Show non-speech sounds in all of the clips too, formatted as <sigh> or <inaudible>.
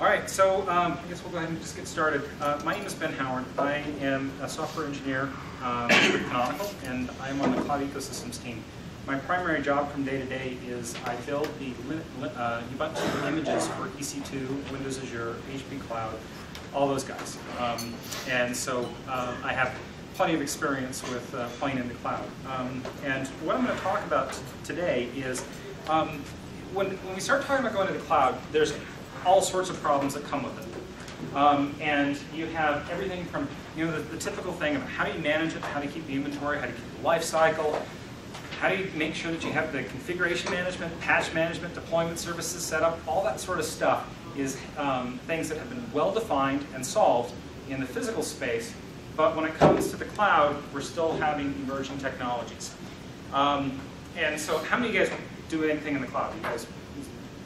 All right, so um, I guess we'll go ahead and just get started. Uh, my name is Ben Howard. I am a software engineer um, with Canonical, and I'm on the Cloud Ecosystems team. My primary job from day to day is I build the uh, Ubuntu images for EC2, Windows Azure, HP Cloud, all those guys. Um, and so uh, I have plenty of experience with uh, playing in the cloud. Um, and what I'm going to talk about today is um, when, when we start talking about going to the cloud, there's all sorts of problems that come with it. Um, and you have everything from you know the, the, typical thing of how do you manage it, how do you keep the inventory, how do you keep the life cycle, how do you make sure that you have the configuration management, patch management, deployment services set up, all that sort of stuff is um, things that have been well defined and solved in the physical space, but when it comes to the cloud, we're still having emerging technologies. Um, and so how many of you guys do anything in the cloud? You guys,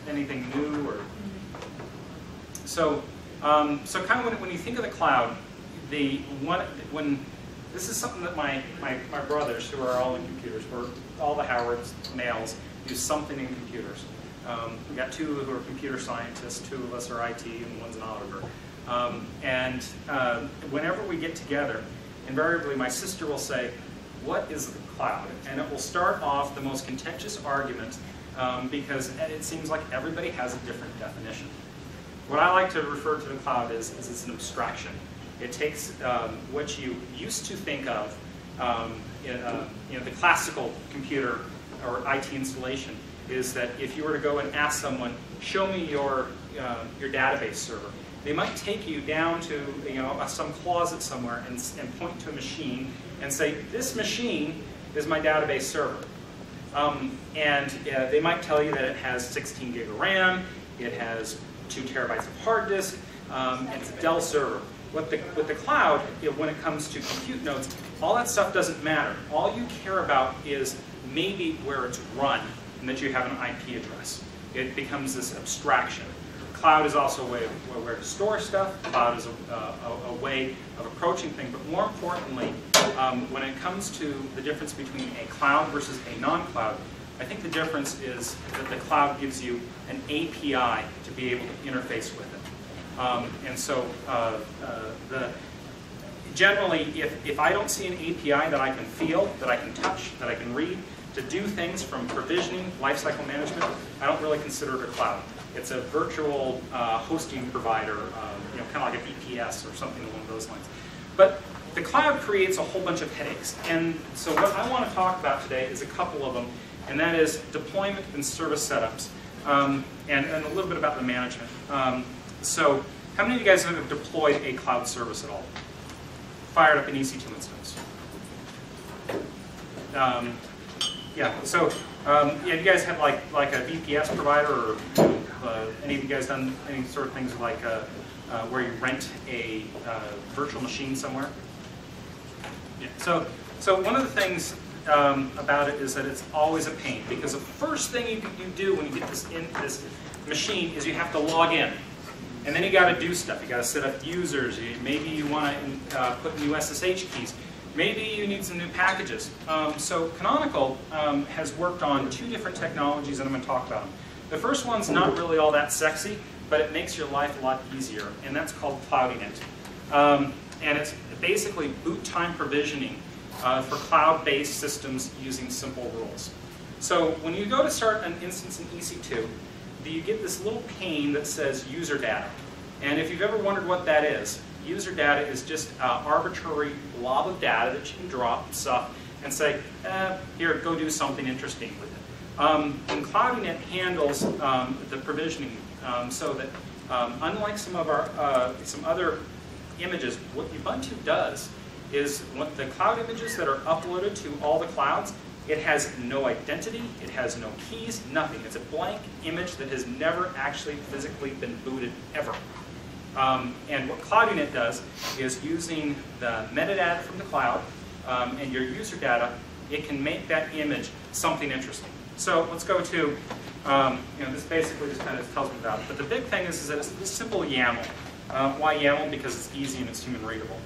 anything new or? So, um, so kind of when, when you think of the cloud, the one, when, this is something that my, my, my brothers, who are all in computers, we're all the Howards, males, use something in computers. Um, we got two who are computer scientists, two of us are IT, and one's an auditor. Um, and uh, whenever we get together, invariably my sister will say, what is the cloud? And it will start off the most contentious argument um, because it seems like everybody has a different definition. What I like to refer to the cloud as, is it's an abstraction. It takes um, what you used to think of, um, in, uh, you know, the classical computer or IT installation, is that if you were to go and ask someone, show me your, uh, your database server, they might take you down to you know, some closet somewhere and, and point to a machine and say, this machine is my database server. Um, and uh, they might tell you that it has 16 gig of RAM, it has two terabytes of hard disk, um, it's a Dell server. With the, with the cloud, when it comes to compute nodes, all that stuff doesn't matter. All you care about is maybe where it's run and that you have an IP address. It becomes this abstraction. Cloud is also a way of where to store stuff. Cloud is a, a, a way of approaching things. But more importantly, um, when it comes to the difference between a cloud versus a non-cloud, I think the difference is that the cloud gives you an API to be able to interface with it. Um, and so uh, uh, the, generally, if, if I don't see an API that I can feel, that I can touch, that I can read, to do things from provisioning, lifecycle management, I don't really consider it a cloud. It's a virtual uh, hosting provider, um, you know, kind of like a VPS or something along those lines. But the cloud creates a whole bunch of headaches. And so what I want to talk about today is a couple of them, and that is deployment and service setups, um, and, and, a little bit about the management. Um, so how many of you guys have deployed a cloud service at all? Fired up an EC2 instance? Um, yeah, so um, yeah, you guys have like like a VPS provider, or uh, any of you guys done any sort of things like uh, uh, where you rent a uh, virtual machine somewhere? Yeah. So so one of the things um, about it is that it's always a pain because the first thing you, you do when you get this in this machine is you have to log in. And then you got to do stuff. You got to set up users. Maybe you want to uh, put new SSH keys. Maybe you need some new packages. Um, so Canonical um, has worked on two different technologies, and I'm going to talk about them. The first one's not really all that sexy, but it makes your life a lot easier, and that's called CloudInit. Um, and it's basically boot time provisioning uh, for cloud-based systems using simple rules. So when you go to start an instance in EC2, you get this little pane that says user data. And if you've ever wondered what that is, user data is just an arbitrary blob of data that you can drop stuff and say, eh, here, go do something interesting with it. Um, and CloudInit handles um, the provisioning um, so that um, unlike some of our uh, some other images, what Ubuntu does is what the cloud images that are uploaded to all the clouds, it has no identity, it has no keys, nothing. It's a blank image that has never actually physically been booted ever. Um, and what CloudInit does is using the metadata from the cloud um, and your user data, it can make that image something interesting. So let's go to, um, you know, this basically just kind of tells me about it. But the big thing is, is that it's a simple YAML. Uh, why YAML? Because it's easy and it's human readable.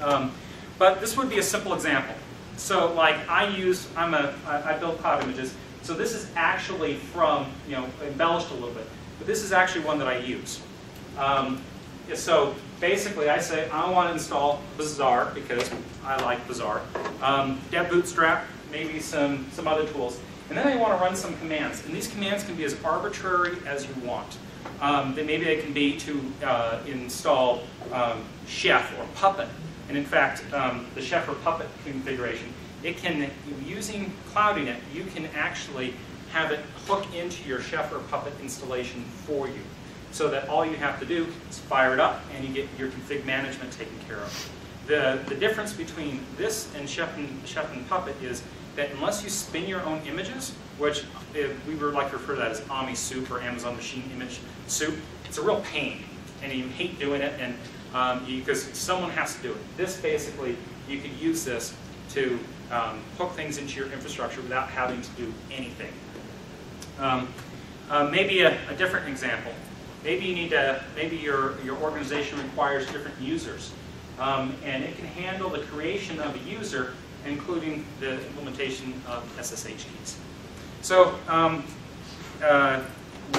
Um, but this would be a simple example. So like I use, I'm a, I, build cloud images. So this is actually from, you know, embellished a little bit. But this is actually one that I use. Um, so basically, I say I want to install Bazaar because I like Bazaar. Um, debootstrap, maybe some, some other tools. And then I want to run some commands. And these commands can be as arbitrary as you want. Um, maybe they can be to uh, install um, Chef or Puppet. And in fact, um, the Chef or Puppet configuration, it can, using CloudInit, you can actually have it hook into your Chef or Puppet installation for you. So that all you have to do is fire it up and you get your config management taken care of. The, the difference between this and Chef and, Chef and Puppet is that unless you spin your own images, which we would like to refer to that as AMI soup or Amazon Machine Image soup, it's a real pain. And you hate doing it and because um, someone has to do it. This basically, you could use this to um, hook things into your infrastructure without having to do anything. Um, uh, maybe a, a, different example. Maybe you need to, maybe your, your organization requires different users. Um, and it can handle the creation of a user, including the implementation of SSH keys. So um, uh,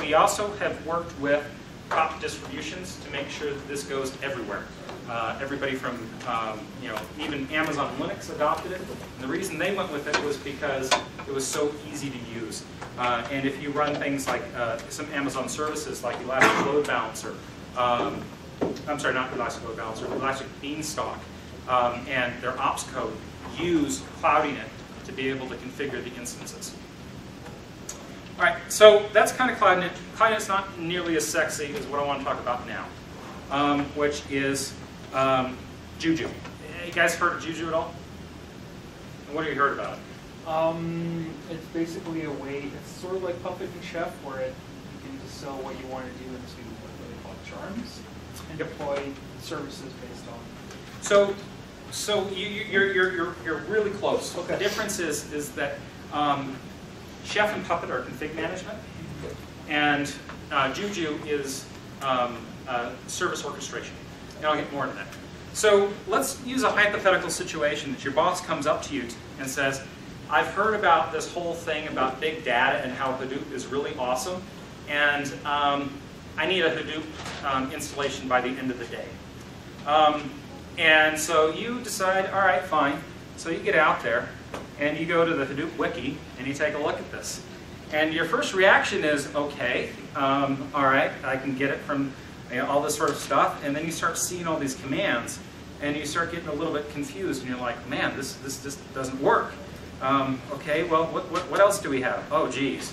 we also have worked with top distributions to make sure that this goes everywhere. Uh, everybody from, um, you know, even Amazon Linux adopted it. And the reason they went with it was because it was so easy to use. Uh, and if you run things like uh, some Amazon services like Elastic Load Balancer, um, I'm sorry, not Elastic Load Balancer, Elastic Beanstalk, um, and their Opscode use CloudInit to be able to configure the instances. All right, so that's kind of CloudInit. CloudInit's not nearly as sexy as what I want to talk about now, um, which is um, Juju. You guys heard of Juju at all? what have you heard about it? Um, it's basically a way, it's sort of like Puppet and Chef, where it, you can just sell what you want to do into what they call charms, and yep. deploy services based on. So, so you, you're, you're, you're, you're really close. Okay. The difference is, is that um, Chef and Puppet are config management, and uh, Juju is um, uh, service orchestration. And I'll get more into that. So let's use a hypothetical situation that your boss comes up to you and says, I've heard about this whole thing about big data and how Hadoop is really awesome, and um, I need a Hadoop um, installation by the end of the day. Um, and so you decide, all right, fine. So you get out there, and you go to the Hadoop wiki, and you take a look at this. And your first reaction is, okay, um, all right, I can get it from you know, all this sort of stuff, and then you start seeing all these commands, and you start getting a little bit confused, and you're like, man, this, this just doesn't work. Um, okay, well, what, what, what else do we have? Oh, geez,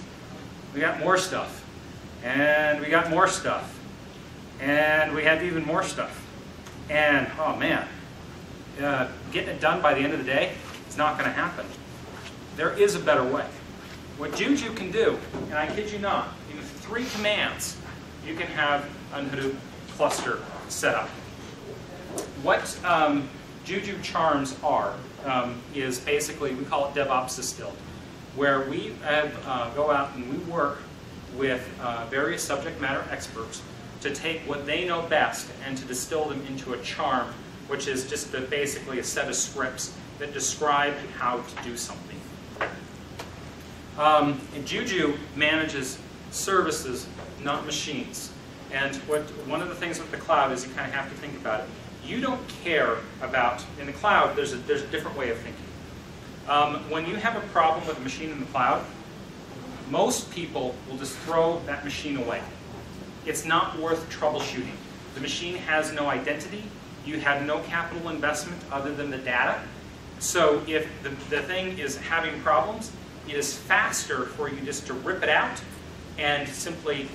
we got more stuff, and we got more stuff, and we have even more stuff. And, oh man, uh, getting it done by the end of the day not going to happen. There is a better way. What Juju can do, and I kid you not, in three commands, you can have an Hadoop cluster set up. What um, Juju charms are um, is basically, we call it DevOps distilled, where we have, uh, go out and we work with uh, various subject matter experts to take what they know best and to distill them into a charm, which is just basically a set of scripts that describe how to do something. Um, Juju manages services, not machines. And what one of the things with the cloud is you kind of have to think about it. You don't care about, in the cloud, there's a, there's a different way of thinking. Um, when you have a problem with a machine in the cloud, most people will just throw that machine away. It's not worth troubleshooting. The machine has no identity. You have no capital investment other than the data. So if the, the thing is having problems, it is faster for you just to rip it out and simply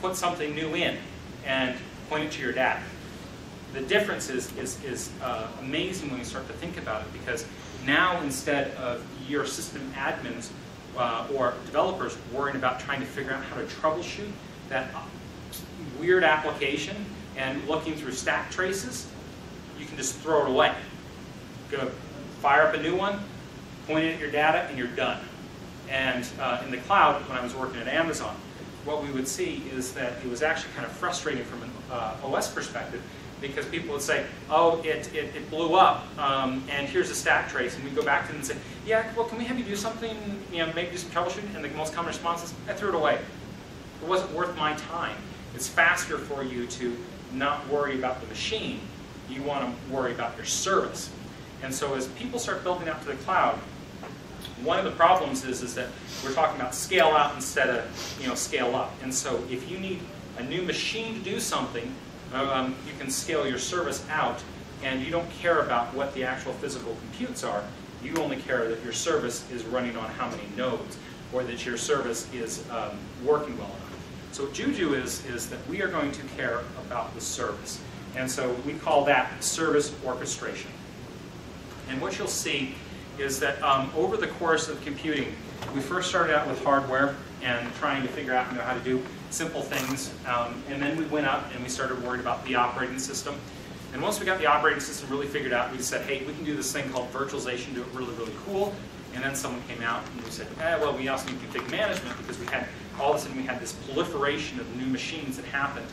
put something new in and point it to your data. The difference is, is, is uh, amazing when you start to think about it because now instead of your system admins uh, or developers worrying about trying to figure out how to troubleshoot that weird application and looking through stack traces, you can just throw it away. Go fire up a new one, point it at your data, and you're done. And uh, in the cloud, when I was working at Amazon, what we would see is that it was actually kind of frustrating from an uh, OS perspective because people would say, oh, it, it, it blew up, um, and here's a stack trace, and we go back to them and say, yeah, well, can we have you do something, you know, maybe do some troubleshooting? And the most common response is, I threw it away. It wasn't worth my time. It's faster for you to not worry about the machine. You want to worry about your service. And so as people start building out to the cloud, one of the problems is, is that we're talking about scale out instead of you know, scale up. And so if you need a new machine to do something, um, you can scale your service out and you don't care about what the actual physical computes are. You only care that your service is running on how many nodes or that your service is um, working well enough. So Juju is, is that we are going to care about the service. And so we call that service orchestration. And what you'll see is that um, over the course of computing, we first started out with hardware and trying to figure out you know, how to do simple things. Um, and then we went up and we started worrying about the operating system. And once we got the operating system really figured out, we said, hey, we can do this thing called virtualization, do it really, really cool. And then someone came out and we said, eh, well, we also need config management because we had, all of a sudden we had this proliferation of new machines that happened.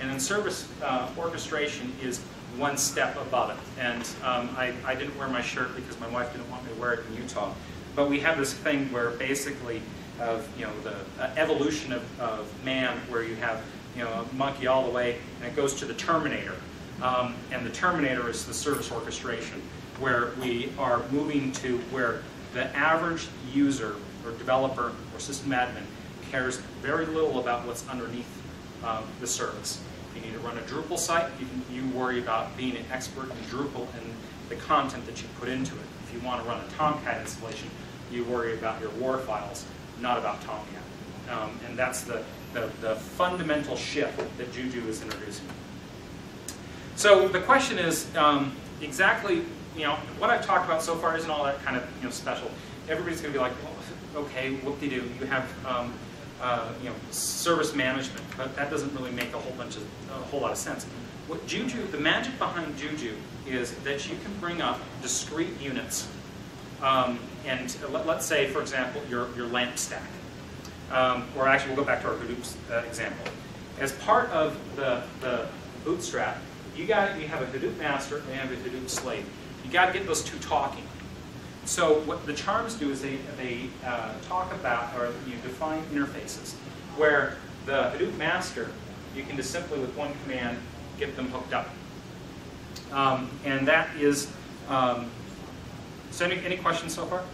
And then service uh, orchestration is one step above it. And um, I, I didn't wear my shirt because my wife didn't want me to wear it in Utah. But we have this thing where basically of you know the uh, evolution of, of man, where you have you know a monkey all the way, and it goes to the Terminator. Um, and the Terminator is the service orchestration, where we are moving to where the average user or developer or system admin cares very little about what's underneath um, the service. You need to run a Drupal site, you, can, you worry about being an expert in Drupal and the content that you put into it. If you want to run a Tomcat installation, you worry about your WAR files, not about Tomcat. Um, and that's the, the, the fundamental shift that Juju is introducing. So the question is um, exactly, you know, what I've talked about so far isn't all that kind of you know special. Everybody's going to be like, well, okay, whoop-de-doo, you have um, uh, you know service management, but that doesn't really make a whole bunch of a whole lot of sense. What Juju, the magic behind Juju is that you can bring up discrete units. Um, and let, us say, for example, your, your lamp stack. Um, or actually, we'll go back to our Hadoop uh, example. As part of the, the bootstrap, you got you have a Hadoop master and you have a Hadoop slave. You got to get those two talking. So what the charms do is they, they uh, talk about or you define interfaces where the Hadoop master, you can just simply with one command get them hooked up. Um, and that is, um, so any, any questions so far?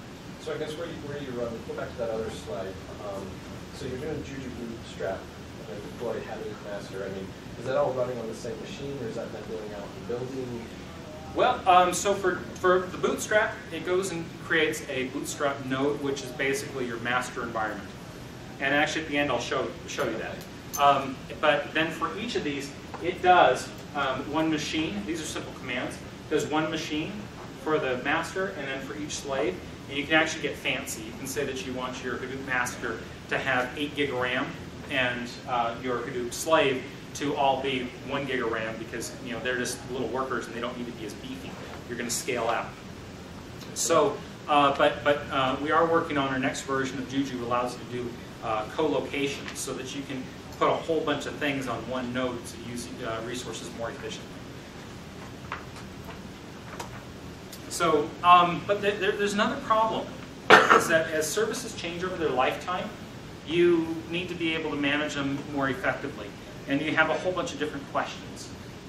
So I guess where you, where you run, go back to that other slide. Um, so you're doing Juju Bootstrap and deploy Hadoop Master. I mean, is that all running on the same machine or is that then going out and building? Well, um, so for, for the Bootstrap, it goes and creates a Bootstrap node, which is basically your master environment. And actually at the end I'll show, show you that. Um, but then for each of these, it does um, one machine, these are simple commands, does one machine for the master and then for each slave. And you can actually get fancy. You can say that you want your Hadoop master to have 8 gig RAM and uh, your Hadoop slave to all be 1 gig of RAM because you know they're just little workers and they don't need to be as beefy. You're going to scale out. So, uh, but, but uh, we are working on our next version of Juju allows you to do uh, co-location so that you can put a whole bunch of things on one node to use uh, resources more efficiently. So, um, but there, there's another problem, is that as services change over their lifetime, you need to be able to manage them more effectively. And you have a whole bunch of different questions.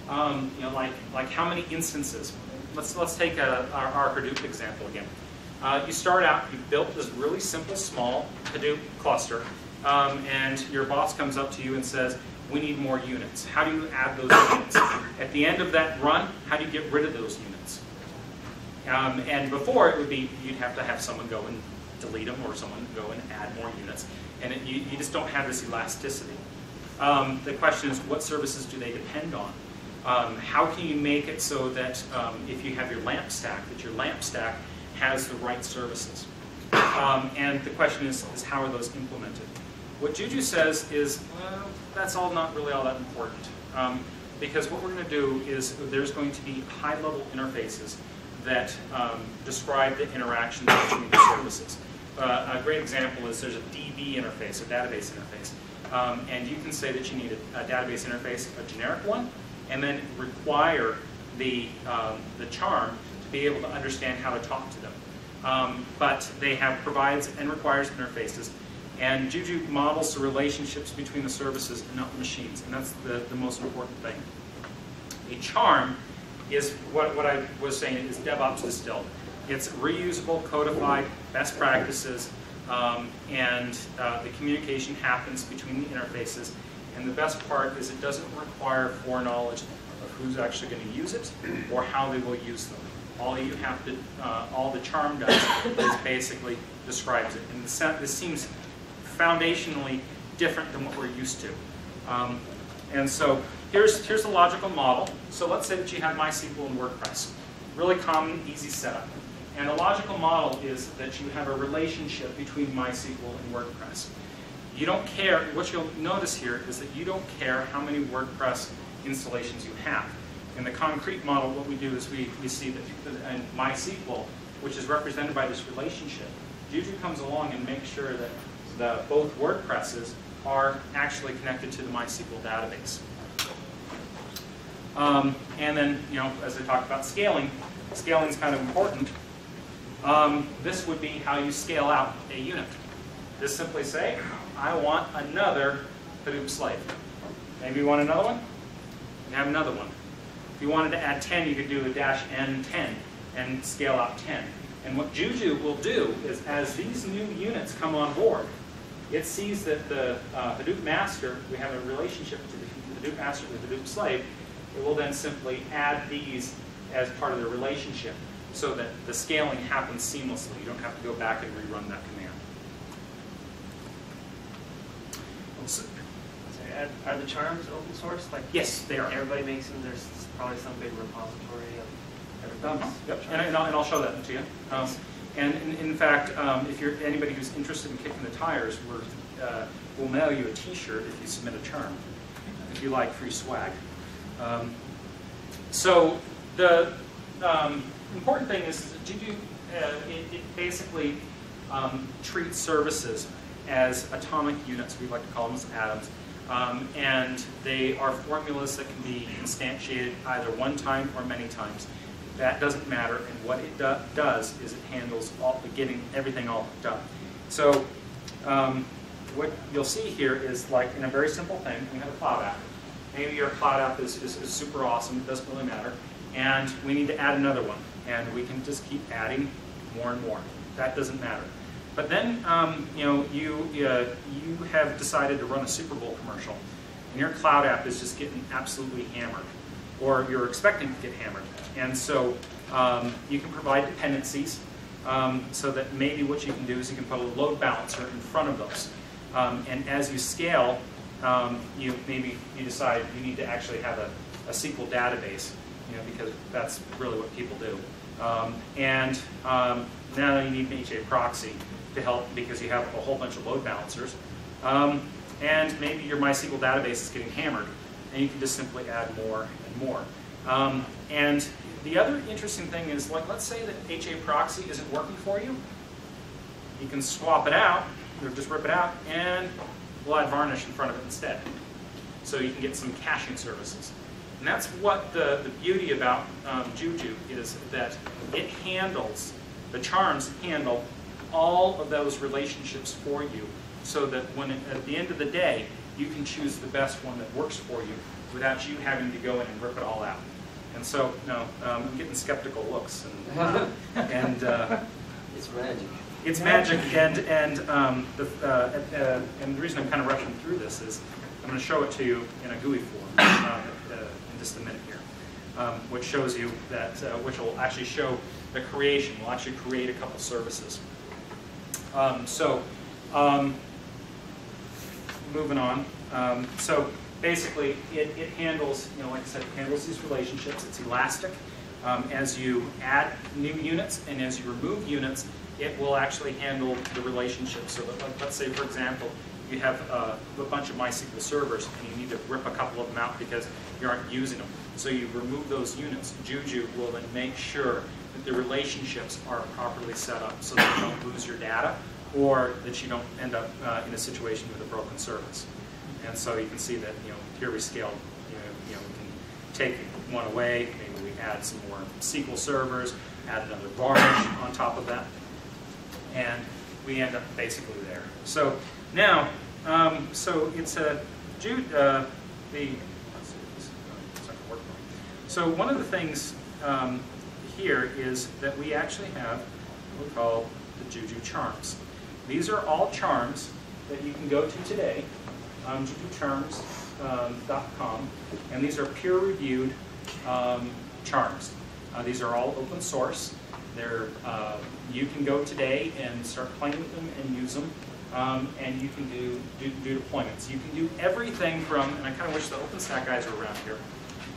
Um, you know, like, like how many instances? Let's, let's take a, our, our Hadoop example again. Uh, you start out, you built this really simple, small Hadoop cluster, um, and your boss comes up to you and says, we need more units. How do you add those units? At the end of that run, how do you get rid of those units? Um, and before it would be, you'd have to have someone go and delete them or someone go and add more units. And it, you, you, just don't have this elasticity. Um, the question is, what services do they depend on? Um, how can you make it so that um, if you have your lamp stack, that your lamp stack has the right services? Um, and the question is, is how are those implemented? What Juju says is, well, that's all not really all that important. Um, because what we're going to do is there's going to be high-level interfaces that um, describe the interactions between the services. Uh, a great example is there's a DB interface, a database interface. Um, and you can say that you need a, a, database interface, a generic one, and then require the, um, the charm to be able to understand how to talk to them. Um, but they have provides and requires interfaces And Juju models the relationships between the services and not the machines, and that's the, the most important thing. A charm is what, what I was saying is DevOps distilled. It's reusable, codified, best practices, um, and uh, the communication happens between the interfaces. And the best part is it doesn't require foreknowledge of who's actually going to use it or how they will use them. All you have to, uh, all the charm does is basically describes it. And this, seems foundationally different than what we're used to. Um, and so here's, here's a logical model. So let's say that you have MySQL and WordPress. Really common, easy setup. And a logical model is that you have a relationship between MySQL and WordPress. You don't care, what you'll notice here is that you don't care how many WordPress installations you have. In the concrete model, what we do is we, we see that in MySQL, which is represented by this relationship, Juju comes along and makes sure that the, both WordPresses are actually connected to the MySQL database. Um, and then, you know, as I talked about scaling, scaling is kind of important. Um, this would be how you scale out a unit. Just simply say, I want another Hadoop slave. Maybe you want another one? You have another one. If you wanted to add 10, you could do a dash n10 and scale out 10. And what Juju will do is as these new units come on board, it sees that the uh, Hadoop master, we have a relationship to the Hadoop master to the Hadoop slave, it will then simply add these as part of the relationship so that the scaling happens seamlessly. You don't have to go back and rerun that command. Are- the charms open source? Like Yes, they are. everybody makes them. There's probably some big repository of Um. Yep, and, I'll, and I'll show that to you. Um, and in, in fact, um, if you're anybody who's interested in kicking the tires, we're, uh, we'll mail you a T-shirt if you submit a charm, if you like free swag. Um, so the um, important thing is, that uh, it, it basically um, treats services as atomic units. We like to call them as atoms. Um, and they are formulas that can be instantiated either one time or many times. That doesn't matter, and what it do does is it handles all, getting everything all done. So um, what you'll see here is like in a very simple thing, we have a cloud app. Maybe your cloud app is, is, is super awesome, it doesn't really matter, and we need to add another one, and we can just keep adding more and more. That doesn't matter. But then, um, you know, you, uh, you have decided to run a Super Bowl commercial, and your cloud app is just getting absolutely hammered, or you're expecting to get hammered. And so um, you can provide dependencies, um, so that maybe what you can do is you can put a load balancer in front of those. Um, and as you scale, um, you maybe you decide you need to actually have a, a SQL database, you know, because that's really what people do. Um, and um, now you need HA proxy to help because you have a whole bunch of load balancers. Um, and maybe your MySQL database is getting hammered, and you can just simply add more and more. Um, and the other interesting thing is, like, let's say that HA proxy isn't working for you. You can swap it out, or just rip it out, and we'll add varnish in front of it instead. So you can get some caching services. And that's what the, the beauty about um, Juju is that it handles, the charms handle all of those relationships for you so that when it, at the end of the day, you can choose the best one that works for you without you having to go in and rip it all out. And so, no, um, I'm getting skeptical looks, and, <laughs> and uh, It's magic. it's magic. And and um, the uh, uh, and the reason I'm kind of rushing through this is I'm going to show it to you in a GUI form uh, uh, in just a minute here, um, which shows you that uh, which will actually show the creation. We'll actually create a couple services. Um, so, um, moving on. Um, so basically, it, it handles, you know, like I said, it handles these relationships. It's elastic. Um, as you add new units and as you remove units, it will actually handle the relationships. So that, like, let's say, for example, you have uh, a bunch of MySQL servers and you need to rip a couple of them out because you aren't using them. So you remove those units. Juju will then make sure that the relationships are properly set up so that you don't lose your data or that you don't end up uh, in a situation with a broken service. And so you can see that, you know, here we scaled, you know, you know, we can take one away, maybe we add some more SQL servers, add another varnish on top of that. And we end up basically there. So now, um, so it's a uh, the, let's see, this is not gonna work for me. So one of the things um, here is that we actually have what we call the Juju charms. These are all charms that you can go to today on jujucharms.com, and these are peer-reviewed um, charms. Uh, these are all open source. They're, uh, you can go today and start playing with them and use them, um, and you can do, do, do deployments. You can do everything from, and I kind of wish the OpenStack guys were around here,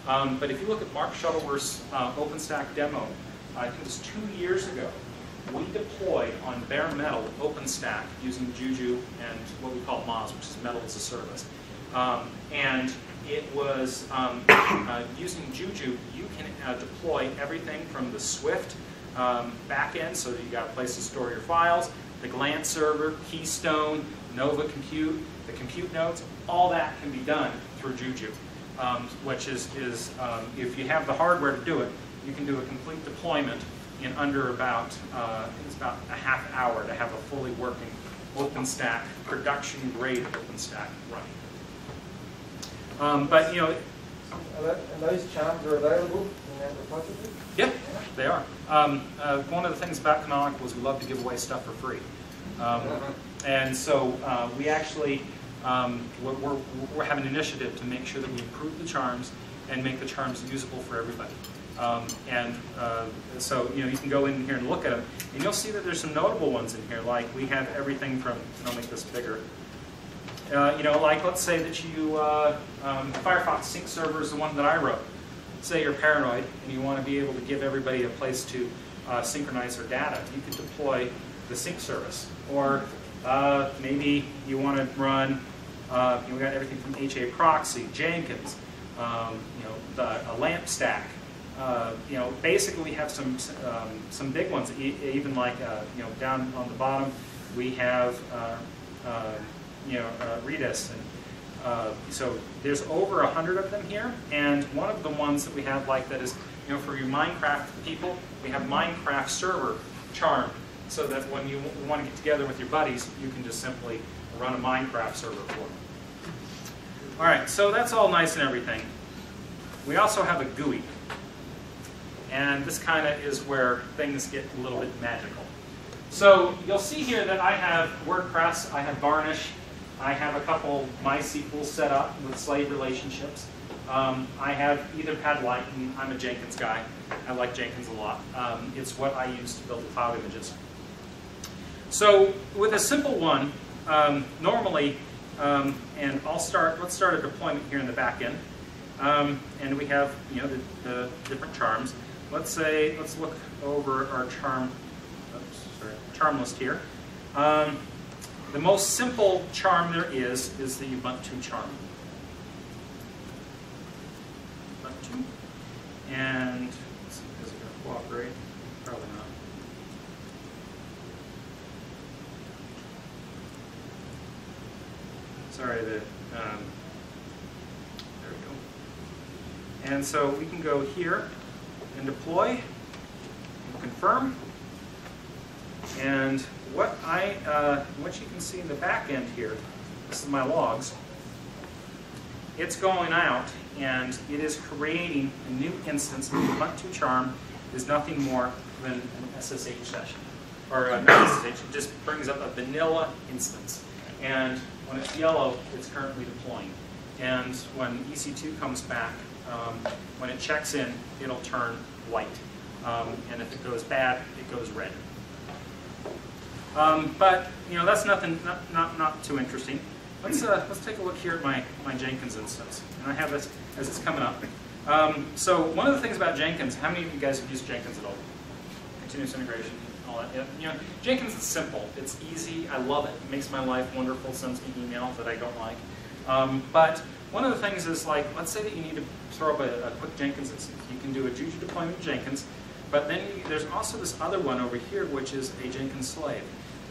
um, but if you look at Mark Shuttleworth's uh, OpenStack demo, I think it was two years ago, we deployed on bare metal OpenStack using Juju and what we call MAAS, which is Metal as a Service. Um, and it was um, uh, using Juju, you can uh, deploy everything from the Swift um, backend, so you got a place to store your files, the Glance server, Keystone, Nova Compute, the compute nodes, all that can be done through Juju, um, which is, is um, if you have the hardware to do it, you can do a complete deployment in under about, uh, it's about a half hour to have a fully working OpenStack, production grade OpenStack running. Um, but, you know, And those charms are available in that repository? Yep, they are. Um, uh, one of the things about Canonical is we love to give away stuff for free. Um, and so uh, we actually, um, we're, we're, we're having an initiative to make sure that we improve the charms and make the charms usable for everybody. Um, and uh, so, you know, you can go in here and look at them, and you'll see that there's some notable ones in here, like we have everything from, and I'll make this bigger, uh, you know, like let's say that you, uh, um, Firefox sync server is the one that I wrote. Say you're paranoid and you want to be able to give everybody a place to uh, synchronize their data. You could deploy the sync service. Or uh, maybe you want to run, uh, you we got everything from HA proxy, Jenkins, um, you know, the, a LAMP stack. Uh, you know, basically we have some um, some big ones. E even like uh, you know down on the bottom, we have uh, uh, you know uh, Redis, and so there's over a hundred of them here. And one of the ones that we have like that is you know for your Minecraft people, we have Minecraft server charm, so that when you want to get together with your buddies, you can just simply run a Minecraft server for them. All right, so that's all nice and everything. We also have a GUI. And this kind of is where things get a little bit magical. So you'll see here that I have WordPress, I have Varnish, I have a couple MySQL set up with slave relationships. Um, I have Etherpad Lite, and I'm a Jenkins guy. I like Jenkins a lot. Um, it's what I use to build the cloud images. So with a simple one, um, normally, um, and I'll start, let's start a deployment here in the back end. Um, and we have, you know, the, the different charms. Let's say, let's look over our charm, oops, sorry, charm list here. Um, the most simple charm there is, is the Ubuntu charm. Ubuntu. And, let's see, to cooperate? Probably not. Sorry, the, um, there we go. And so we can go here and deploy, and confirm. And what I, uh, what you can see in the back end here, this is my logs. It's going out and it is creating a new instance. Ubuntu Charm is nothing more than an SSH session. Or not SSH, it just brings up a vanilla instance. And when it's yellow, it's currently deploying. And when EC2 comes back, um, when it checks in, it'll turn white. Um, and if it goes bad, it goes red. Um, but you know that's nothing, not, not, not too interesting. Let's uh, let's take a look here at my my Jenkins instance, and I have this as it's coming up. Um, so one of the things about Jenkins, how many of you guys have used Jenkins at all? Continuous integration, all that. You know, Jenkins is simple. It's easy. I love it. It makes my life wonderful. Sends me emails that I don't like. Um, but one of the things is like, let's say that you need to throw up a, a quick Jenkins. You can do a Juju deployment Jenkins, but then you, there's also this other one over here, which is a Jenkins slave.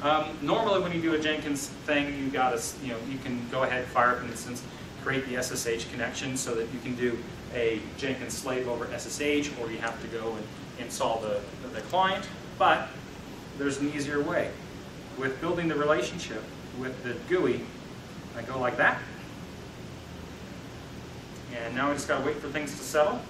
Um, normally, when you do a Jenkins thing, you got you know, you can go ahead, fire up an instance, create the SSH connection so that you can do a Jenkins slave over SSH, or you have to go and install the, the client. But there's an easier way. with building the relationship with the GUI, I go like that. And now I just gotta wait for things to settle.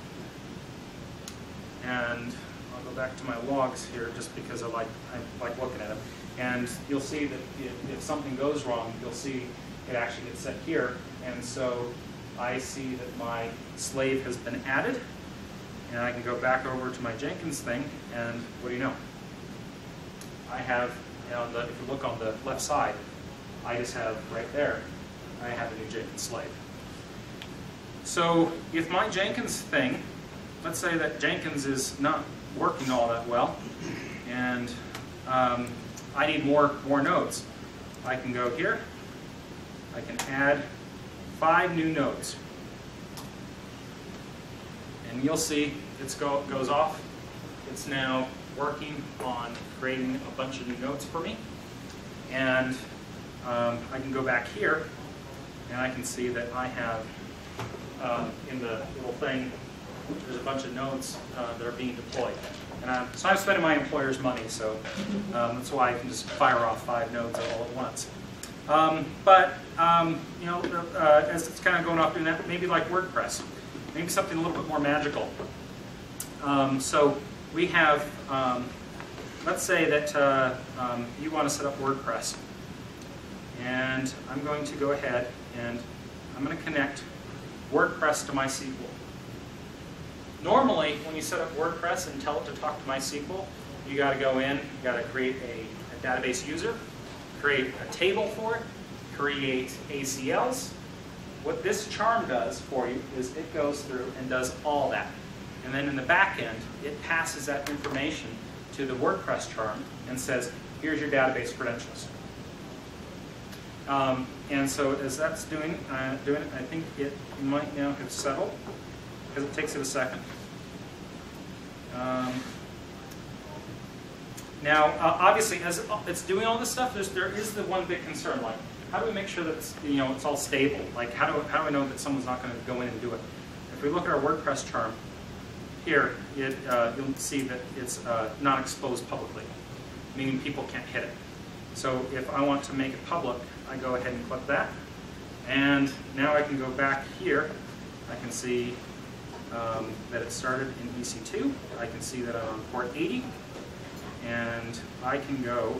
And I'll go back to my logs here just because I like, I like looking at them. And you'll see that if, if something goes wrong, you'll see it actually gets set here. And so I see that my slave has been added. And I can go back over to my Jenkins thing, and what do you know? I have, on the, if you look on the left side, I just have right there, I have a new Jenkins slave. So if my Jenkins thing, let's say that Jenkins is not working all that well, and um, I need more, more nodes, I can go here, I can add five new nodes. And you'll see it go, goes off. It's now working on creating a bunch of new notes for me. And um, I can go back here and I can see that I have um, in the little thing, there's a bunch of notes uh, that are being deployed. And I'm, so I'm spending my employer's money, so um, that's why I can just fire off five nodes all at once. Um, but, um, you know, uh, as it's kind of going off doing that, maybe like WordPress, maybe something a little bit more magical. Um, so we have, um, let's say that uh, um, you want to set up WordPress. And I'm going to go ahead and I'm going to connect WordPress to MySQL. Normally, when you set up WordPress and tell it to talk to MySQL, you got to go in, you got to create a, a database user, create a table for it, create ACLs. What this charm does for you is it goes through and does all that. And then in the back end, it passes that information to the WordPress charm and says, here's your database credentials. Um, and so as that's doing, uh, doing it, I think it might now have settled, because it takes it a second. Um, now, uh, obviously, as it's doing all this stuff, there is the one big concern, like, how do we make sure that it's, you know, it's all stable? Like, how do, how do I know that someone's not going to go in and do it? If we look at our WordPress charm, here, it, uh, you'll see that it's uh, not exposed publicly, meaning people can't hit it. So if I want to make it public, I go ahead and click that. And now I can go back here. I can see um, that it started in EC2. I can see that I'm on port 80. And I can go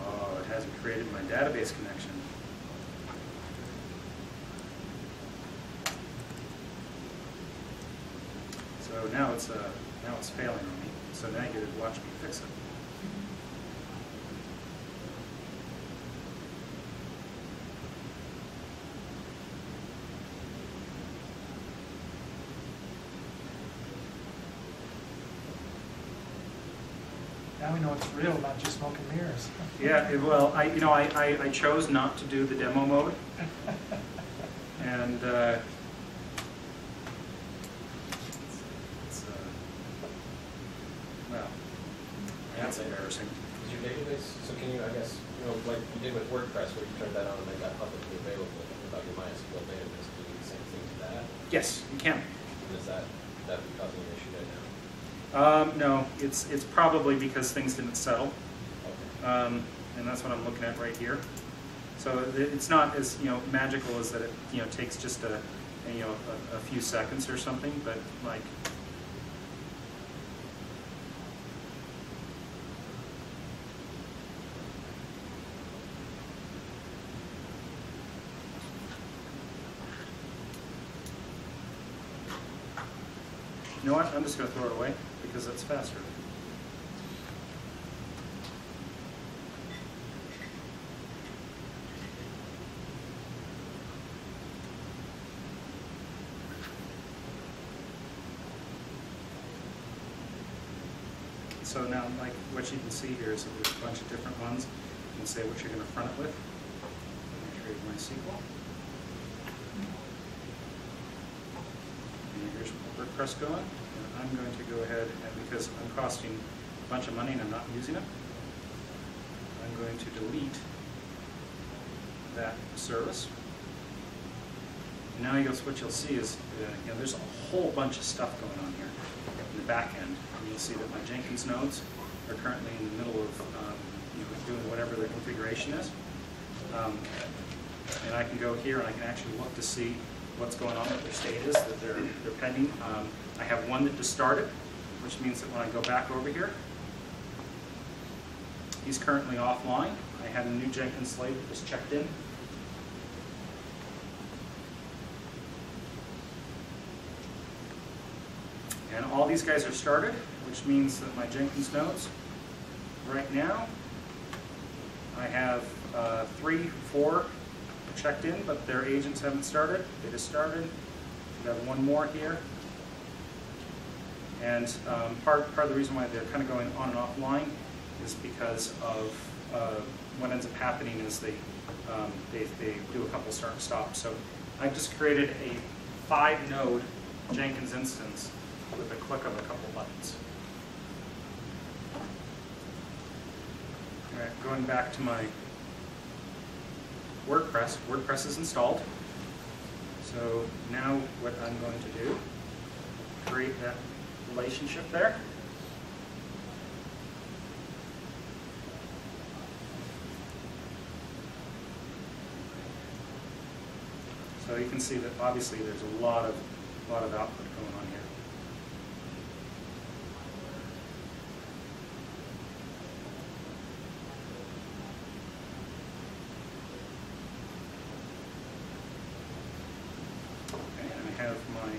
Oh, it hasn't created my database connection. So now it's uh, now it's failing on me. So now you get to watch me fix it. Now we know it's real, not just smoke and mirrors. <laughs> Yeah, it- well, I, you know, I, I, I chose not to do the demo mode. <laughs> And, uh, it's, uh, well, that's embarrassing. Is your database, so can you, I guess, you know, like you did with WordPress, where you turned that on and made that publicly available, about your MySQL database, can you do the same thing to that? Yes, you can. And is that, that be causing an issue right now? Um, no, it's, it's probably because things didn't settle. Okay. Um, and that's what I'm looking at right here. So it's not as, you know, magical as that it, you know, takes just a, a, you know, a, a few seconds or something, but like, you know what, I'm just gonna throw it away because that's faster. So now, like, what you can see here is that there's a bunch of different ones. You can say what you're gonna front it with. Create MySQL. WordPress going. And I'm going to go ahead and, because I'm costing a bunch of money and I'm not using it, I'm going to delete that service. Now you go, what you'll see is, uh, you know, there's a whole bunch of stuff going on here in the back end. And you'll see that my Jenkins nodes are currently in the middle of, um, you know, doing whatever their configuration is. Um, And I can go here and I can actually look to see what's going on, what their state is, that they're, they're pending. Um, I have one that just started, which means that when I go back over here, he's currently offline. I had a new Jenkins slave that just checked in. And all these guys are started, which means that my Jenkins nodes, right now, I have uh, three, four checked in, but their agents haven't started. They just started. We have one more here. And um, part, part of the reason why they're kind of going on and offline is because of uh, what ends up happening is they, um, they, they do a couple start and stops. So I've just created a five node Jenkins instance with a click of a couple buttons. All right, going back to my WordPress, WordPress is installed. So now what I'm going to do, create that relationship there. So you can see that obviously there's a lot of, lot of output going on here. Okay, and I have my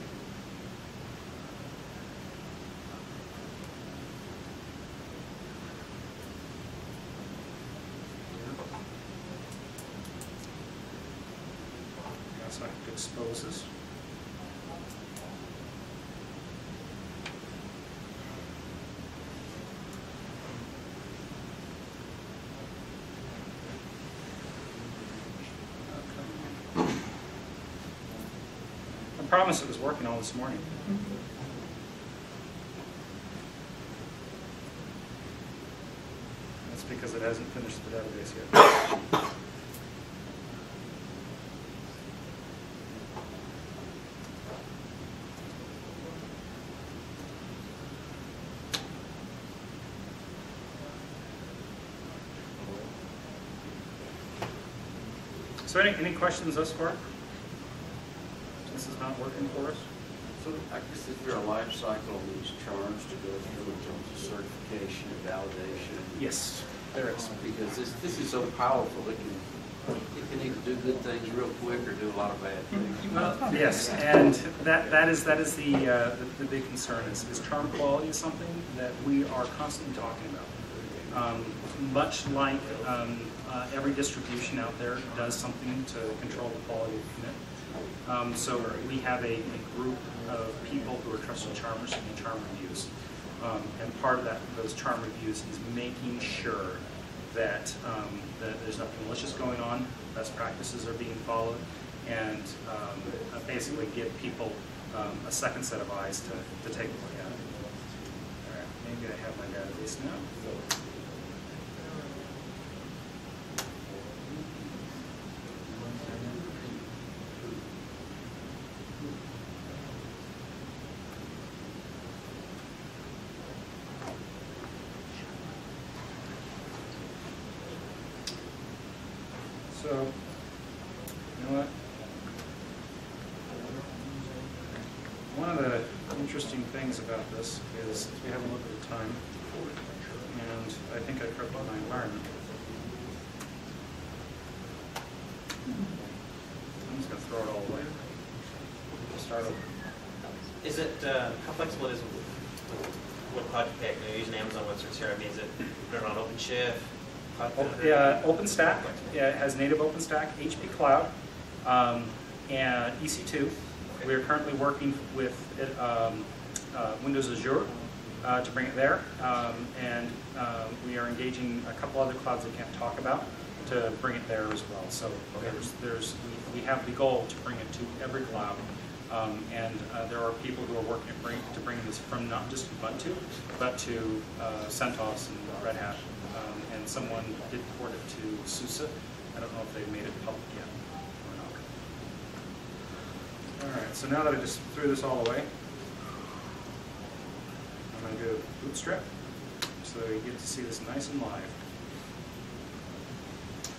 Guess I promise it was working all this morning. That's because it hasn't finished the database yet. So any, any questions thus far? This is not working for us? So I guess is there a life cycle of these charms to go through in terms of certification and validation? Yes, there is. Because this, this is so powerful, it can, it can either do good things real quick or do a lot of bad things. Well, yes, and that, that is, that is the, uh, the- the big concern is, is charm quality is something that we are constantly talking about. Um, Much like um, uh, every distribution out there does something to control the quality of commit. Um, So we have a, a group of people who are trusted charmers and do charm reviews. Um, And part of that, those charm reviews is making sure that, um, that there's nothing malicious going on, best practices are being followed, and um, uh, basically give people a second set of eyes to, to take a look at. All right, maybe I have my database now. So, you know what? One of the interesting things about this is, we have a look at the time, and I think I corrupted my environment. I'm just gonna throw it all away. Start over. Is it, uh, how flexible it is with with what Cloud you pick? You're using Amazon Web Services here, I mean, is it run on OpenShift? Cloud Yeah, OpenStack, yeah, it has native OpenStack, HP Cloud, um, and EC2. We are currently working with it, um, uh, Windows Azure uh, to bring it there, um, and um, we are engaging a couple other clouds I can't talk about to bring it there as well. So there's, there's, we- we have the goal to bring it to every cloud, um, and uh, there are people who are working to bring, to bring this from not just Ubuntu, but to uh, CentOS and Red Hat. Um, And someone did port it to SUSE. I don't know if they've made it public yet or not. All right, so now that I just threw this all away, I'm going to go Bootstrap, so you get to see this nice and live.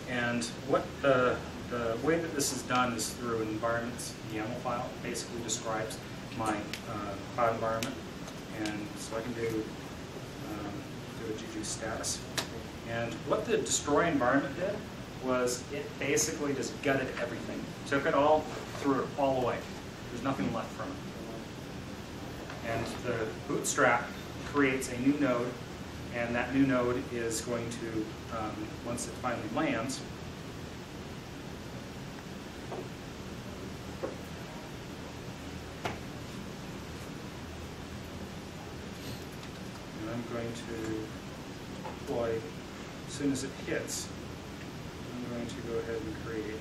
And what the, the way that this is done is through an environments YAML file. It basically describes my uh, cloud environment. And so I can do, um, do a Juju status. And what the destroy environment did was it basically just gutted everything. Took it all, threw it all away. There's nothing left from it. And the bootstrap creates a new node, and that new node is going to, um, once it finally lands, and I'm going to deploy, as soon as it hits, I'm going to go ahead and create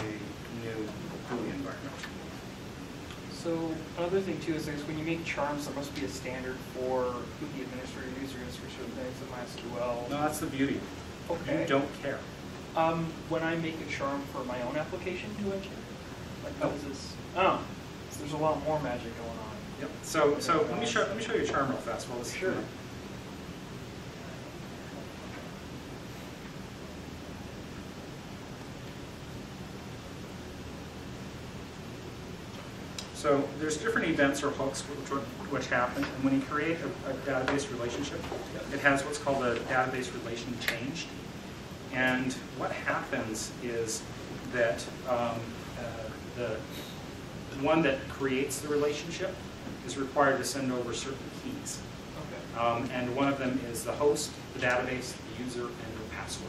a new GUI environment. So another thing too is there's, when you make charms, there must be a standard for who the administrator is, or for certain things in MySQL. No, that's the beauty. Okay. You don't care. Um, when I make a charm for my own application, do I care? Like, how Oh. does this? Oh, so there's a lot more magic going on. Yep. So, so let me show, let me show you a charm real fast while this is Sure. So there's different events or hooks which, which happen, and when you create a, a database relationship, it has what's called a database relation changed. And what happens is that um, uh, the one that creates the relationship is required to send over certain keys. Okay. Um, and one of them is the host, the database, the user, and the password.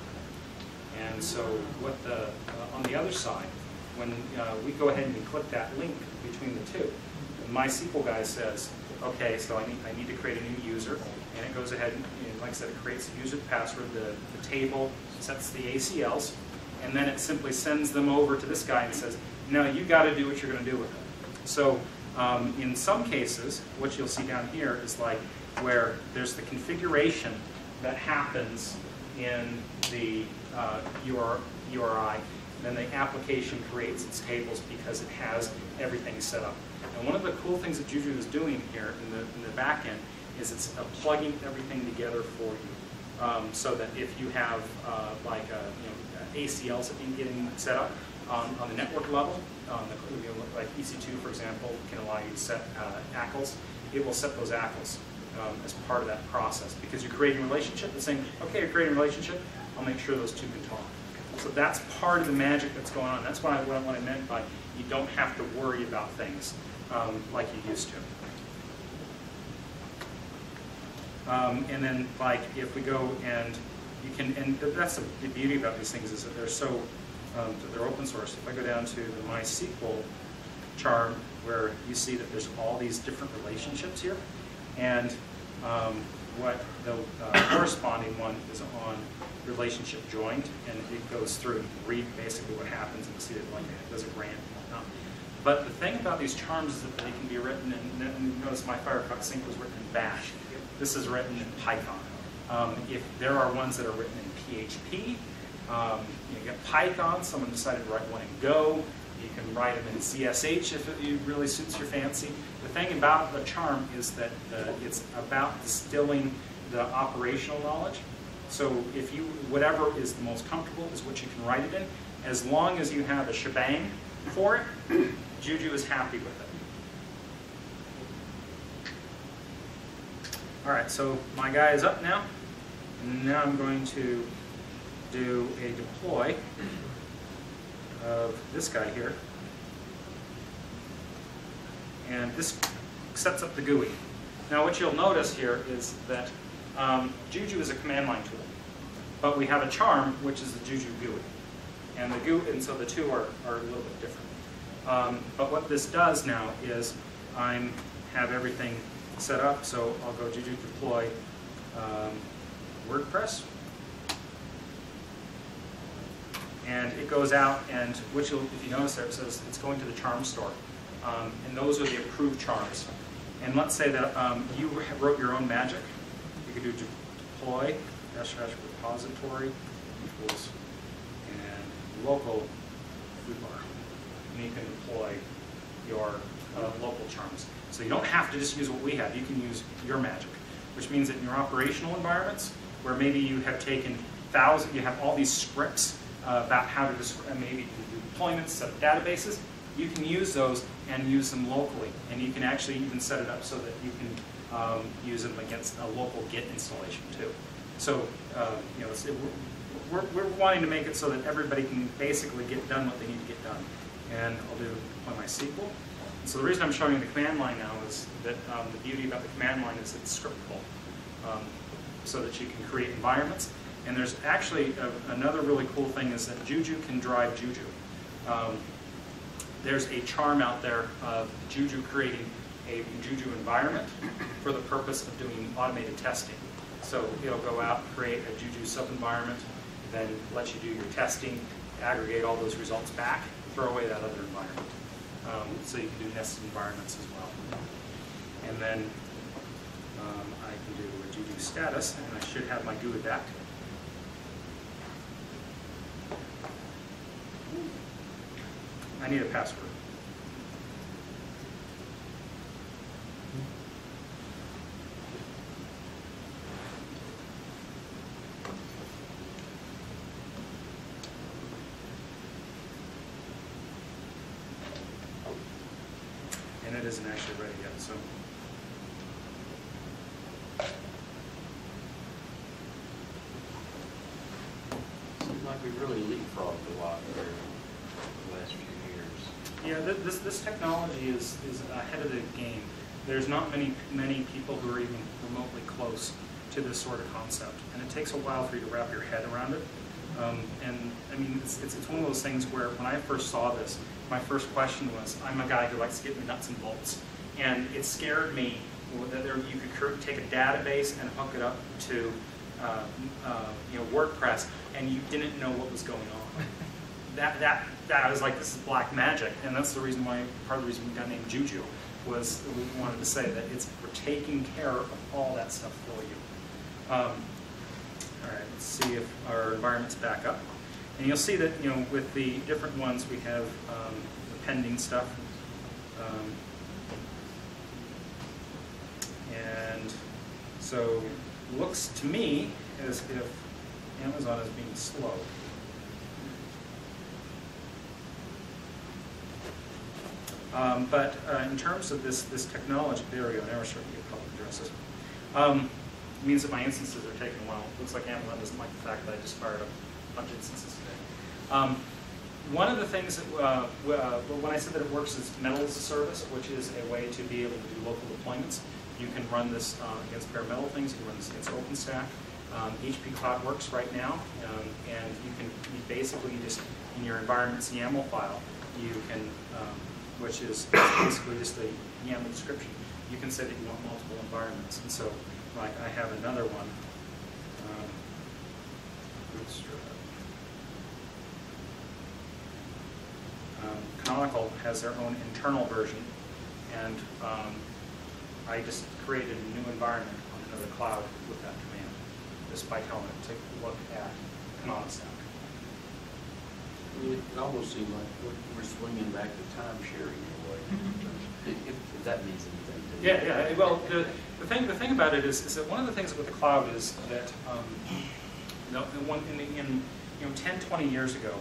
And so what the, uh, on the other side, when uh, we go ahead and we click that link between the two, MySQL guy says, okay, so I need, I need to create a new user, and it goes ahead and, and like I said, it creates the user, the password, the, the table, sets the ACLs, and then it simply sends them over to this guy and says, no, you got to do what you're going to do with it. So um, in some cases, what you'll see down here is like where there's the configuration that happens in the uh, UR, URI, then the application creates its tables because it has everything set up. And one of the cool things that Juju is doing here in the, in the back end is it's plugging everything together for you. Um, so that if you have uh, like uh, you know, ACLs that need getting set up on, on the network level, on the, like EC2 for example, can allow you to set uh, ACLs, it will set those ACLs um, as part of that process because you're creating a relationship and saying, okay, you're creating a relationship, I'll make sure those two can talk. So that's part of the magic that's going on. That's what I, what I meant by you don't have to worry about things um, like you used to. Um, and then, like, if we go and you can, and that's the beauty about these things is that they're so, um, they're open source. If I go down to the MySQL charm, where you see that there's all these different relationships here, and um, what the uh, corresponding one is on relationship joined, and it goes through and read basically what happens and see that like it does a grant and whatnot. But the thing about these charms is that they can be written in, and notice my Firefox sync was written in Bash. This is written in Python. Um, if there are ones that are written in PHP, um, you get Python, someone decided to write one in Go, you can write them in CSH if it really suits your fancy. The thing about the charm is that uh, it's about distilling the operational knowledge. So if you, whatever is the most comfortable is what you can write it in. As long as you have a shebang for it, Juju is happy with it. All right, so my guy is up now. Now I'm going to do a deploy of this guy here. And this sets up the GUI. Now what you'll notice here is that um, Juju is a command line tool, but we have a charm, which is the Juju GUI. And the GUI, and so the two are, are a little bit different. Um, but what this does now is I'm have everything set up, so I'll go Juju deploy um, WordPress. And it goes out, and which you'll, if you notice there, it says it's going to the charm store. Um, and those are the approved charms. And let's say that um, you wrote your own magic. Could do deploy dash dash repository equals and local foobar. And you can deploy your uh, local charms. So you don't have to just use what we have, you can use your magic, which means that in your operational environments, where maybe you have taken thousands, you have all these scripts uh, about how to describe, maybe do deployments, set up databases, you can use those and use them locally. And you can actually even set it up so that you can um, use them against a local Git installation too. So, uh, you know, we're, we're wanting to make it so that everybody can basically get done what they need to get done. And I'll do deploy MySQL. So the reason I'm showing you the command line now is that um, the beauty about the command line is it's scriptable, um, so that you can create environments. And there's actually a, another really cool thing is that Juju can drive Juju. Um, there's a charm out there of Juju creating a Juju environment for the purpose of doing automated testing. So it'll go out, create a Juju sub-environment, then let you do your testing, aggregate all those results back, throw away that other environment. Um, so you can do nested environments as well. And then um, I can do a Juju status, and I should have my GUI back. I need a password. And it isn't actually ready yet, so. Seems like we really leapfrogged a lot there the last few years. Yeah, th- this, this technology is, is ahead of the game. There's not many, many people who are even remotely close to this sort of concept. And it takes a while for you to wrap your head around it. Um, and I mean, it's, it's, it's one of those things where when I first saw this, my first question was, I'm a guy who likes to get the nuts and bolts. And it scared me that there, you could take a database and hook it up to uh, uh, you know, WordPress, and you didn't know what was going on. <laughs> that, that, that I was like, this is black magic, and that's the reason why, part of the reason we got named Juju, was we wanted to say that it's, we're taking care of all that stuff for you. Um, all right, let's see if our environment's back up. And you'll see that, you know, with the different ones, we have um, the pending stuff. Um, and so looks to me as if Amazon is being slow. Um, but uh, in terms of this, this technology, there we go, now we're to get public addresses. Um, means that my instances are taking a while. It Looks like Amazon doesn't like the fact that I just fired up a bunch of instances. Um, one of the things that, uh, uh, when I said that it works as metal as a service, which is a way to be able to do local deployments, you can run this uh, against bare metal things, you can run this against OpenStack. Um, HP Cloud works right now, um, and you can you basically just, in your environment's YAML file, you can, um, which is basically just a YAML description, you can say that you want multiple environments. And so, like, I have another one. um, Bootstrap. Um, Canonical has their own internal version, and um, I just created a new environment on another cloud with that command, just by telling it to look at Canonical. I mean, It almost seemed like we're- we're swinging back to time sharing in a way, if if that means anything to you. Yeah, yeah, well, the, the thing, the thing about it is, is that one of the things with the cloud is that, um, you know, in in, in, you know, 10, 20 years ago,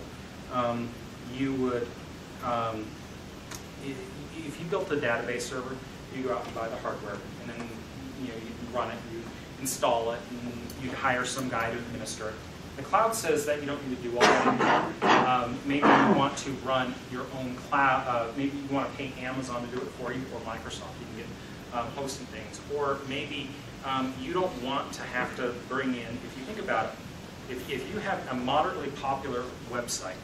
um, you would, um, if you built a database server, you go out and buy the hardware, and then, you know, you run it, you install it, and you'd hire some guy to administer it. The cloud says that you don't need to do all that. Um, maybe you want to run your own cloud, uh, maybe you want to pay Amazon to do it for you, or Microsoft, you can get um, hosting things. Or maybe um, you don't want to have to bring in, if you think about it, if, if you have a moderately popular website,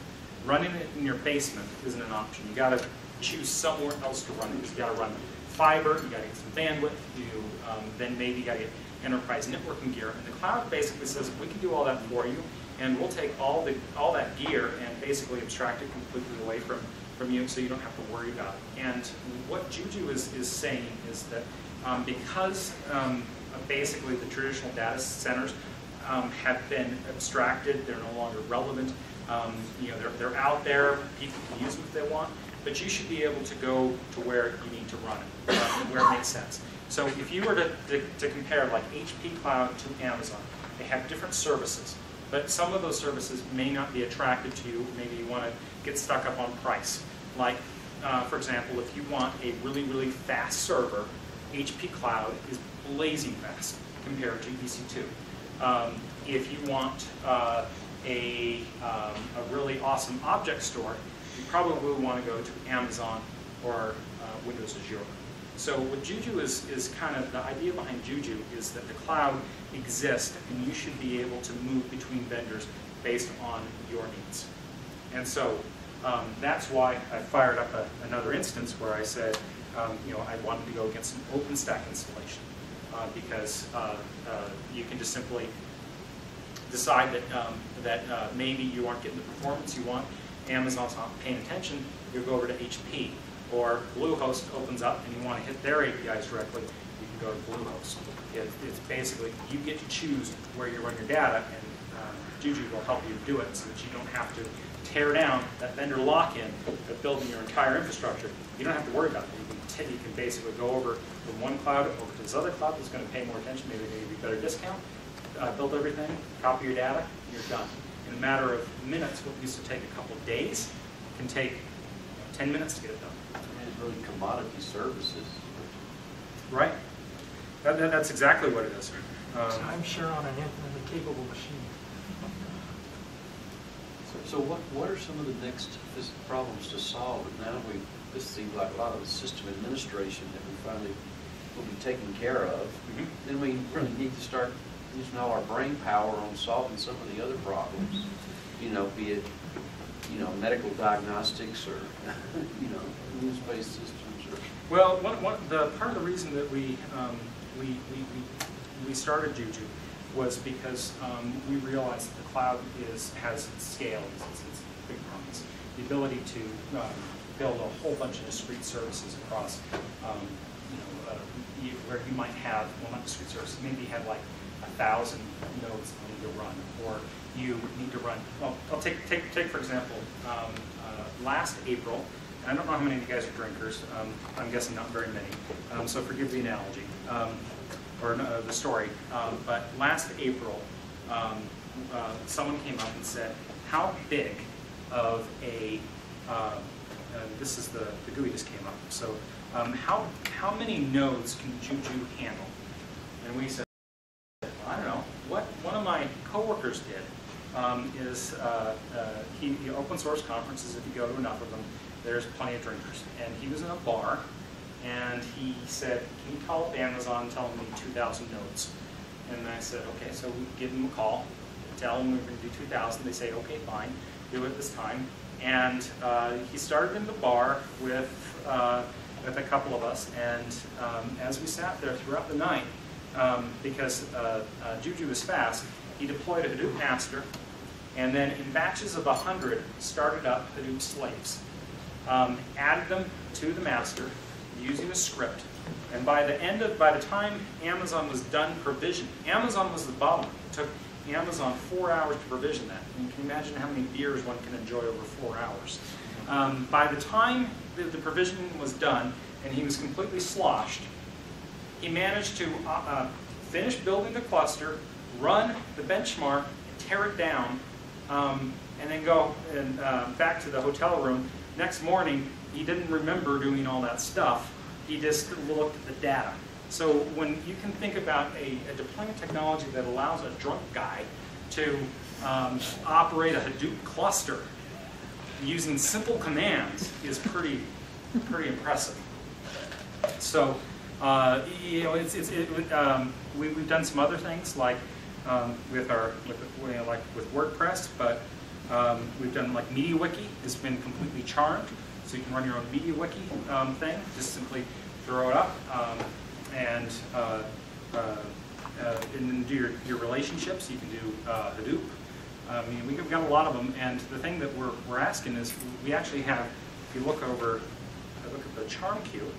running it in your basement isn't an option. You got to choose somewhere else to run it. You got to run fiber, you got to get some bandwidth, you um, then maybe you got to get enterprise networking gear. And the cloud basically says we can do all that for you, and we'll take all the all that gear and basically abstract it completely away from from you, so you don't have to worry about it. And what Juju is is saying is that um, because um, basically the traditional data centers um, have been abstracted, they're no longer relevant. Um, you know, they're, they're out there, people can use them if they want. but you should be able to go to where you need to run it, uh, where it makes sense. So if you were to, to, to compare like HP Cloud to Amazon, they have different services, but some of those services may not be attractive to you. Maybe you want to get stuck up on price. Like, uh, for example, if you want a really, really fast server, HP Cloud is blazing fast compared to EC2. Um, if you want uh, a, um, a really awesome object store, you probably will want to go to Amazon or uh, Windows Azure. So what Juju is, is kind of, the idea behind Juju is that the cloud exists and you should be able to move between vendors based on your needs. And so um, that's why I fired up a, another instance where I said, um, you know, I wanted to go against an OpenStack installation uh, because uh, uh, you can just simply decide that, um, that uh, maybe you aren't getting the performance you want, Amazon's not paying attention, you go over to HP. Or Bluehost opens up and you want to hit their APIs directly, you can go to Bluehost. It, it's basically, you get to choose where you run your data and um, Juju will help you do it so that you don't have to tear down that vendor lock-in of building your entire infrastructure. You don't have to worry about that. You can, you can basically go over from one cloud over to this other cloud that's going to pay more attention, maybe they give you a better discount, uh, build everything, copy your data, you're done. In a matter of minutes, what used to take a couple of days can take you know, 10 minutes to get it done. And it's really commodity services. Right? That, that, that's exactly what it is. Um, I'm sure on an infinitely capable machine. So- So what, what are some of the next problems to solve? And now we, this seems like a lot of the system administration that we finally will be taken care of. Mhm. Then we really need to start using all our brain power on solving some of the other problems. You know, be it, you know, medical diagnostics or, <laughs> you know, news-based systems or. Well, one, one, the, part of the reason that we, um, we, we, we, started Juju was because, um, we realized that the cloud is, has scale, it's, it's, big promise. The ability to, um, build a whole bunch of discrete services across, um, you know, uh, where you might have, well, not discrete services, maybe you have like a thousand nodes you need to run, or you need to run, well, I'll take, take, take for example, um, uh, last April, and I don't know how many of you guys are drinkers, um, I'm guessing not very many, um, so forgive the analogy, um, or uh, the story, um, but last April, um, uh, someone came up and said, how big of a, uh, uh, this is the, the GUI just came up, so how, how many nodes can Juju handle? And we said, I don't know, what one of my did um, is uh, uh, he, open source conferences, if you go to enough of them, there's plenty of drinkers. And he was in a bar, and he said, can you call up Amazon and tell them need 2,000 nodes? And I said, okay, so we give them a call, tell them we're going to do 2,000. They say, okay, fine, do it this time. And uh, he started in the bar with, uh, with a couple of us, and um, as we sat there throughout the night, um, because uh, uh, Juju is fast, he deployed a Hadoop master, and then in batches of 100 started up Hadoop slaves, um, added them to the master using a script, and by the end of, by the time Amazon was done provision, Amazon was the bottleneck. It took Amazon four hours to provision that. And you can imagine how many beers one can enjoy over four hours. Um, by the time the, the provisioning was done and he was completely sloshed, he managed to uh, uh, finish building the cluster, run the benchmark, tear it down, um, and then go and, uh, back to the hotel room. Next morning, he didn't remember doing all that stuff. He just looked at the data. So when you can think about a, a deployment technology that allows a drunk guy to um, operate a Hadoop cluster using simple commands is pretty, pretty impressive. So, uh, you know, it's, it's, it, um, we, we've done some other things like um, with our, with, you know, like with WordPress, but um, we've done like MediaWiki has been completely charmed, so you can run your own MediaWiki um, thing. Just simply throw it up um, and uh, uh, uh, and then do your, your relationships. You can do uh, Hadoop. I mean, we've got a lot of them, and the thing that we're, we're asking is we actually have, if you look over, I look at the charm queue,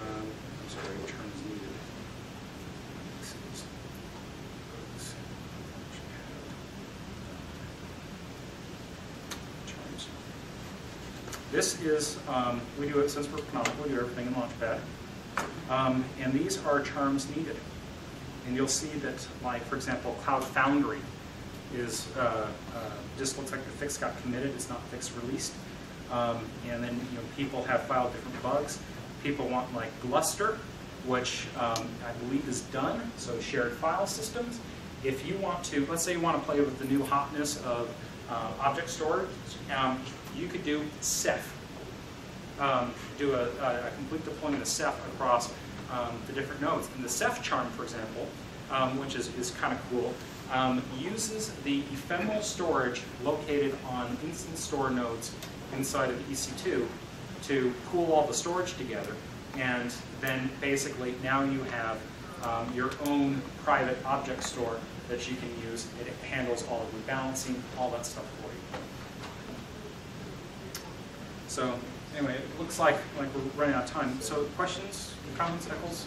um, I'm sorry, charms needed. This is- this is, um, we do it, since we're Canonical, we do everything in Launchpad. Um, and these are charms needed. And you'll see that, like, for example, Cloud Foundry is, uh, uh, just looks like the fix got committed, it's not fix released. Um, and then, you know, people have filed different bugs. People want like Gluster, which um, I believe is done, so shared file systems. If you want to, let's say you want to play with the new hotness of uh, object storage, um, you could do Ceph. Um, do a, a, complete deployment of Ceph across um, the different nodes. And the Ceph charm, for example, um, which is, is kind of cool, um, uses the ephemeral storage located on instance store nodes inside of EC2 to pool all the storage together. And then basically now you have um, your own private object store that you can use. It handles all of rebalancing, all that stuff for you. So anyway, it looks like, like we're running out of time. So questions, comments, Eccles?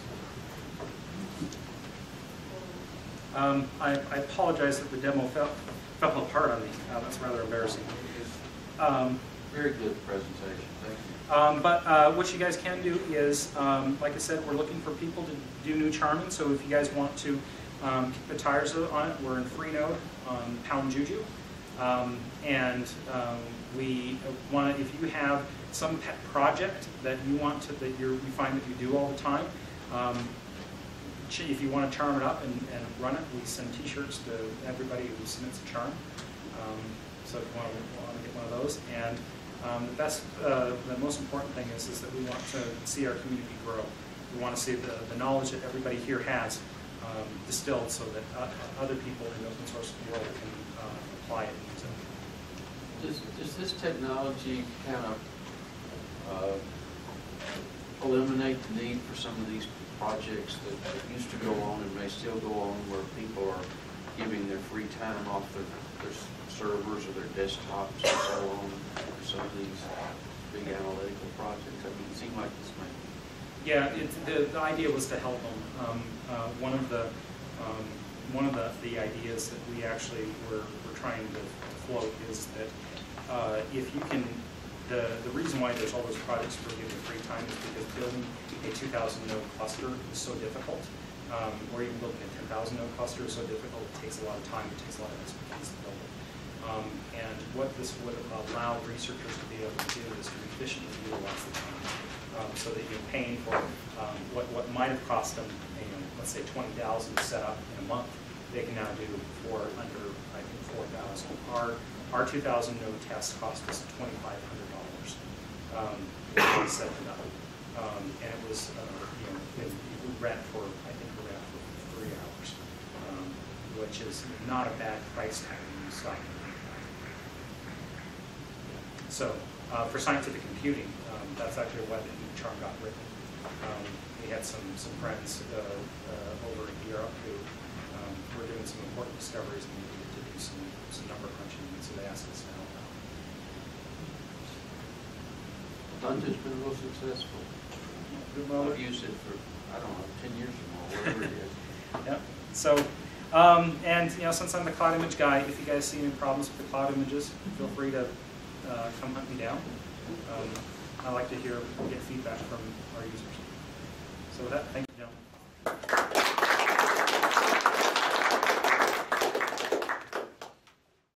Um, I, I apologize that the demo fell, fell apart on me. Uh, that's rather embarrassing. Um, Very good presentation, thank you. um, But uh, what you guys can do is, um, like I said, we're looking for people to do new charming, so if you guys want to um, kick the tires on it, we're in Freenode on Pound Juju. Um, And um, we want to, if you have some pet project that you want to, that you're, you find that you do all the time, um, if you want to charm it up and and run it, we send t-shirts to everybody who submits a charm. Um, So if you want to, want to get one of those. And um, the best, uh, the most important thing is, is that we want to see our community grow. We want to see the, the knowledge that everybody here has um, distilled so that uh, other people in the open source world can uh, apply it. Does, does this technology kind of uh, eliminate the need for some of these projects that that used to go on and may still go on where people are giving their free time off their, their servers or their desktops and so on for some of these big analytical projects? I mean, it seemed like this might Yeah, the, the idea was to help them. Um, uh, one of the, um, one of the, the ideas that we actually were, were trying to float is that, uh, if you can, the, the reason why there's all those projects for giving free time is because building a two thousand node cluster is so difficult. Um, or even building a ten thousand node cluster is so difficult, it takes a lot of time, it takes a lot of expertise to build it. Um, and what this would allow researchers to be able to do is to efficiently utilize the time um, so that you're paying for um, what, what might have cost them, you know, let's say twenty thousand to set up in a month, they can now do for under, I think, four thousand. Our, our two thousand node test cost us twenty-five hundred dollars. Um, to set it up. Um, and it was, uh, you know, it- we ran for, I think we ran for three hours, um, which is not a bad price tag. So, uh, for scientific computing, um, that's actually why the charm got written. Um, we had some, some friends, uh, uh, over in Europe who, were doing some important discoveries and we needed to do some, some number crunching, and so they asked us to help out. Dungeon's been real successful. Well, I've used it for, I don't know, ten years or more, whatever it is. <laughs> Yep. So, um, and you know, since I'm the cloud image guy, if you guys see any problems with the cloud images, feel free to uh, come hunt me down. Um, I like to hear, get feedback from our users. So with that, thank you, gentlemen.